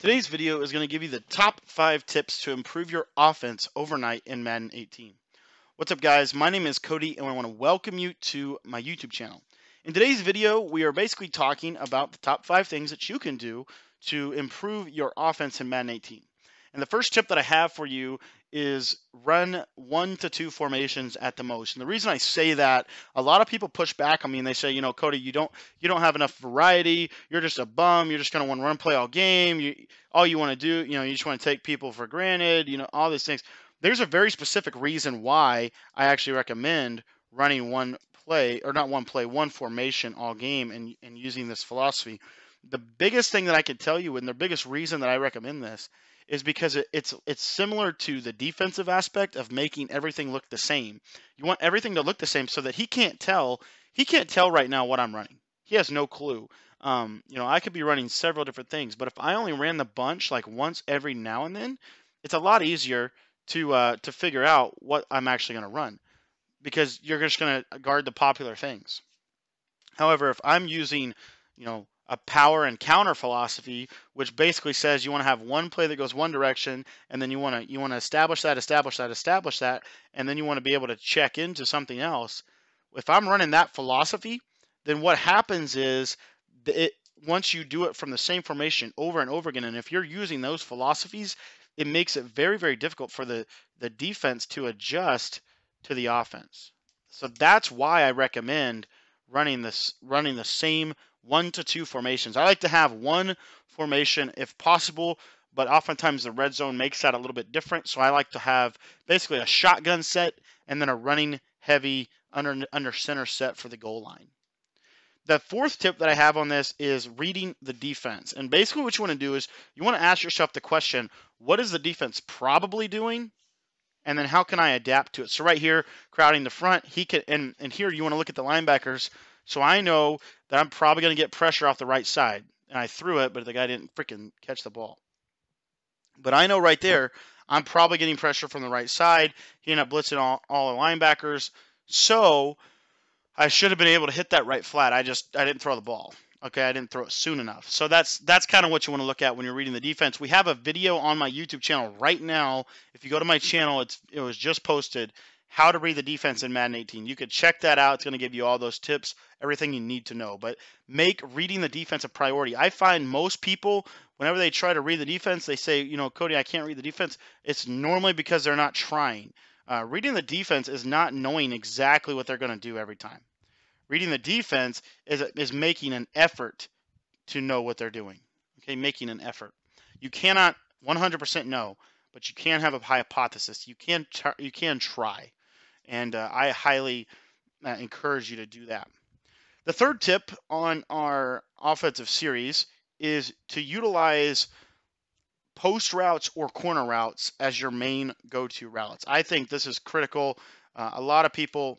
Today's video is going to give you the top five tips to improve your offense overnight in Madden 18. What's up guys, my name is Cody and I want to welcome you to my YouTube channel. In today's video, we are basically talking about the top five things that you can do to improve your offense in Madden 18. And the first tip that I have for you is run one to two formations at the most. And the reason I say that, a lot of people push back on me and they say, you know, Cody, you don't you don't have enough variety. You're just a bum. You're just gonna want to run play all game. You all you want to do, you know, you just want to take people for granted. You know, all these things. There's a very specific reason why I actually recommend running one play or not one play, one formation all game and and using this philosophy. The biggest thing that I could tell you, and the biggest reason that I recommend this, is because it, it's it's similar to the defensive aspect of making everything look the same. You want everything to look the same so that he can't tell he can't tell right now what I'm running. He has no clue. Um, you know, I could be running several different things, but if I only ran the bunch like once every now and then, it's a lot easier to uh, to figure out what I'm actually going to run because you're just going to guard the popular things. However, if I'm using, you know, a power and counter philosophy, which basically says you want to have one play that goes one direction, and then you want to you want to establish that, establish that, establish that, and then you want to be able to check into something else. If I'm running that philosophy, then what happens is it once you do it from the same formation over and over again, and if you're using those philosophies, it makes it very very difficult for the the defense to adjust to the offense. So that's why I recommend running this running the same one to two formations. I like to have one formation if possible, but oftentimes the red zone makes that a little bit different. So I like to have basically a shotgun set and then a running heavy under under center set for the goal line. The fourth tip that I have on this is reading the defense. And basically what you want to do is you want to ask yourself the question, what is the defense probably doing? And then how can I adapt to it? So right here, crowding the front, he can and, and here you want to look at the linebackers so I know that I'm probably going to get pressure off the right side. And I threw it, but the guy didn't freaking catch the ball. But I know right there, I'm probably getting pressure from the right side. He ended up blitzing all, all the linebackers. So I should have been able to hit that right flat. I just I didn't throw the ball. Okay, I didn't throw it soon enough. So that's that's kind of what you want to look at when you're reading the defense. We have a video on my YouTube channel right now. If you go to my channel, it's it was just posted how to read the defense in Madden 18. You could check that out. It's going to give you all those tips, everything you need to know. But make reading the defense a priority. I find most people, whenever they try to read the defense, they say, you know, Cody, I can't read the defense. It's normally because they're not trying. Uh, reading the defense is not knowing exactly what they're going to do every time. Reading the defense is, is making an effort to know what they're doing. Okay, making an effort. You cannot 100% know, but you can have a hypothesis. You can you can try and uh, I highly uh, encourage you to do that. The third tip on our offensive series is to utilize post routes or corner routes as your main go-to routes. I think this is critical. Uh, a lot of people,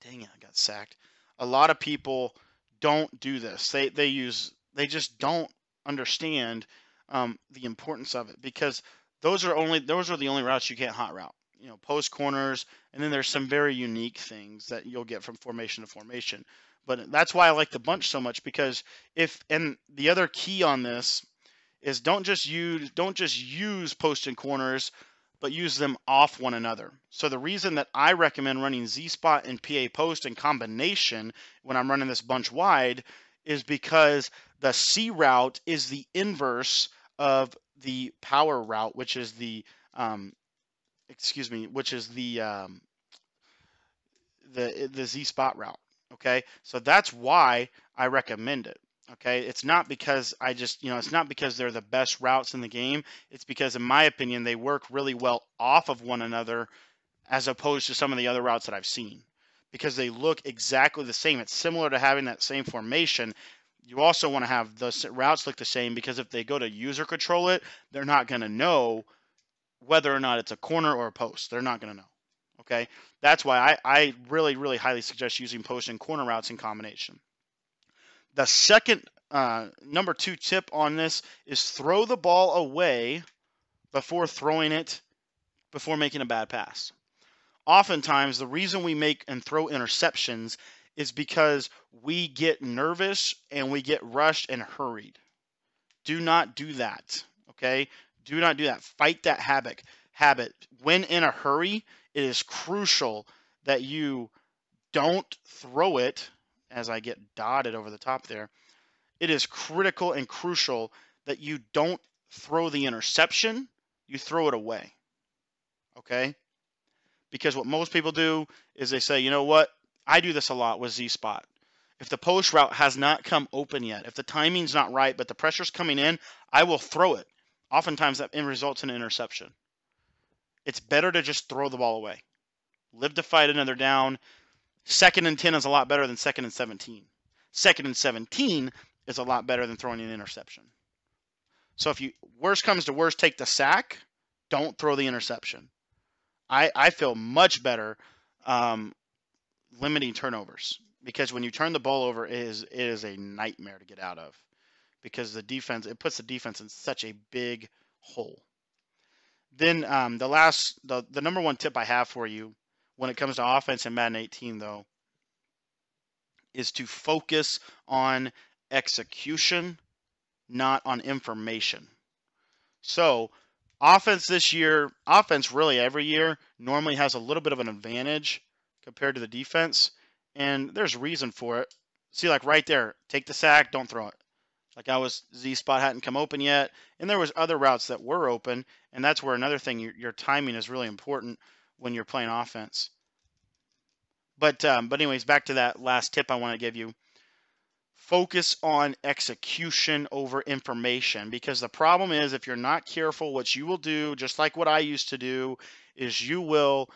dang it, I got sacked. A lot of people don't do this. They they use they just don't understand um, the importance of it because those are only those are the only routes you can't hot route you know post corners and then there's some very unique things that you'll get from formation to formation but that's why i like the bunch so much because if and the other key on this is don't just use don't just use post and corners but use them off one another so the reason that i recommend running z spot and pa post in combination when i'm running this bunch wide is because the c route is the inverse of the power route which is the um, excuse me, which is the um, the the Z spot route. Okay, so that's why I recommend it. Okay, it's not because I just you know it's not because they're the best routes in the game. It's because in my opinion they work really well off of one another, as opposed to some of the other routes that I've seen. Because they look exactly the same. It's similar to having that same formation. You also want to have the routes look the same because if they go to user control it, they're not going to know whether or not it's a corner or a post. They're not going to know. Okay, that's why I, I really, really highly suggest using post and corner routes in combination. The second, uh, number two tip on this is throw the ball away before throwing it, before making a bad pass. Oftentimes, the reason we make and throw interceptions is because we get nervous and we get rushed and hurried Do not do that. Okay? Do not do that. Fight that habit. Habit. When in a hurry, it is crucial that you don't throw it as I get dotted over the top there. It is critical and crucial that you don't throw the interception, you throw it away. Okay? Because what most people do is they say, you know what? I do this a lot with Z Spot. If the post route has not come open yet, if the timing's not right, but the pressure's coming in, I will throw it. Oftentimes that results in an interception. It's better to just throw the ball away. Live to fight another down. Second and 10 is a lot better than second and 17. Second and 17 is a lot better than throwing an interception. So if you worst comes to worst, take the sack. Don't throw the interception. I, I feel much better um, limiting turnovers because when you turn the ball over, it is it is a nightmare to get out of because the defense it puts the defense in such a big hole. Then um, the last the the number one tip I have for you when it comes to offense in Madden 18 though is to focus on execution, not on information. So offense this year, offense really every year normally has a little bit of an advantage compared to the defense, and there's reason for it. See, like right there, take the sack, don't throw it. Like I was, Z spot hadn't come open yet, and there was other routes that were open, and that's where another thing, your, your timing is really important when you're playing offense. But um, but anyways, back to that last tip I want to give you. Focus on execution over information because the problem is if you're not careful, what you will do, just like what I used to do, is you will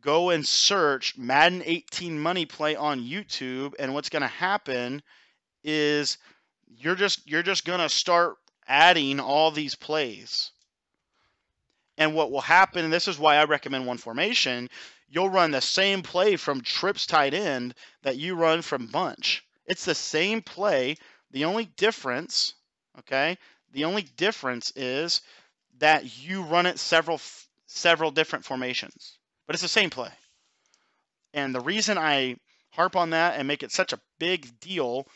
go and search Madden 18 money play on YouTube and what's going to happen is you're just you're just going to start adding all these plays. And what will happen and this is why I recommend one formation, you'll run the same play from trips tight end that you run from bunch. It's the same play. The only difference, okay? The only difference is that you run it several several different formations but it's the same play. And the reason I harp on that and make it such a big deal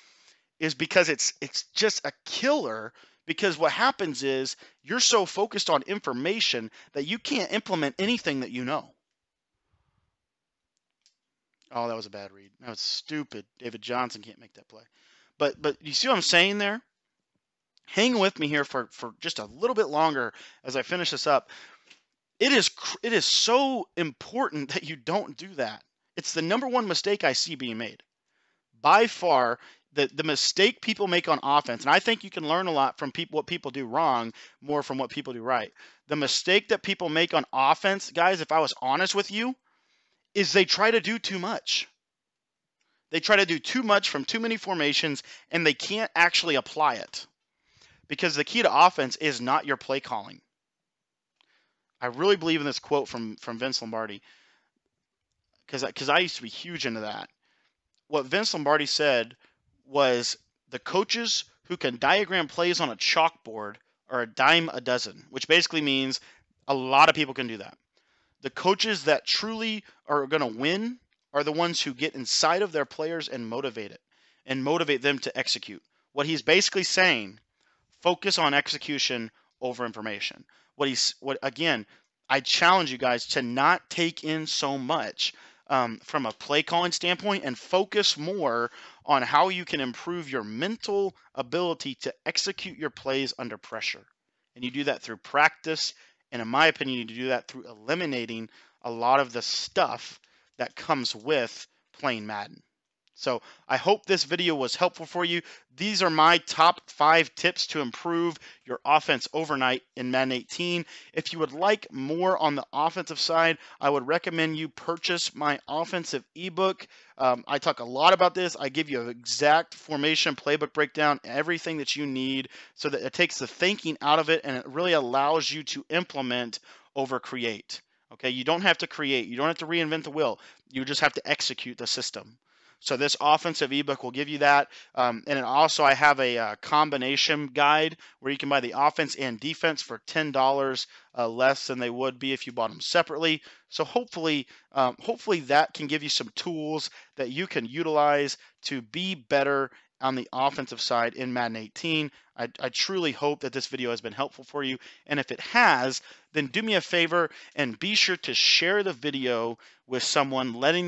is because it's it's just a killer because what happens is you're so focused on information that you can't implement anything that you know. Oh, that was a bad read. That was stupid. David Johnson can't make that play. But but you see what I'm saying there? Hang with me here for, for just a little bit longer as I finish this up. It is it is so important that you don't do that. It's the number one mistake I see being made. By far, the, the mistake people make on offense, and I think you can learn a lot from people what people do wrong more from what people do right. The mistake that people make on offense, guys, if I was honest with you, is they try to do too much. They try to do too much from too many formations and they can't actually apply it. Because the key to offense is not your play calling. I really believe in this quote from from Vince Lombardi because because I used to be huge into that. What Vince Lombardi said was the coaches who can diagram plays on a chalkboard are a dime a dozen, which basically means a lot of people can do that. The coaches that truly are going to win are the ones who get inside of their players and motivate it and motivate them to execute. What he's basically saying, focus on execution over information what he's what again i challenge you guys to not take in so much um, from a play calling standpoint and focus more on how you can improve your mental ability to execute your plays under pressure. And you do that through practice and in my opinion you do that through eliminating a lot of the stuff that comes with playing madden so I hope this video was helpful for you. These are my top five tips to improve your offense overnight in Madden 18. If you would like more on the offensive side, I would recommend you purchase my offensive ebook. Um, I talk a lot about this. I give you an exact formation, playbook breakdown, everything that you need so that it takes the thinking out of it and it really allows you to implement over create. Okay, you don't have to create, you don't have to reinvent the wheel, you just have to execute the system. So this offensive ebook will give you that. Um, and also I have a, a, uh, combination guide where you can buy the offense and defense for $10 uh, less than they would be if you bought them separately. So hopefully, um, hopefully that can give you some tools that you can utilize to be better on the offensive side in Madden 18. I, I, truly hope that this video has been helpful for you. And if it has, then do me a favor and be sure to share the video with someone, letting them